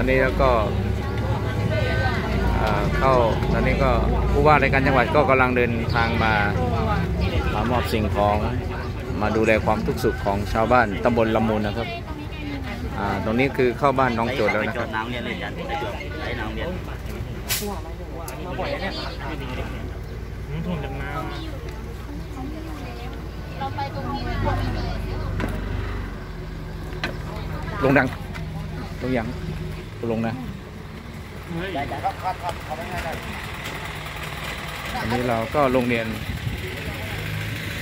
อนนี้แล้วก็เข้าตอนนี้ก็ผู้ว่าราชการจังหวัดก็กำลังเดินทางมามามอบสิ่งของมาดูแลความทุกข์สุขของชาวบ้านตำบลละมุนนะครับตรงนี้คือเข้าบ้านน้องโจทย์แล้วนะครับน้ำเรียนเลยจันไปจดไอ้น้ำเรียนทุ่งดำน้ลงดังลงยัง ลงนะำเฮ้ยอันนี้เราก็โรงเรียน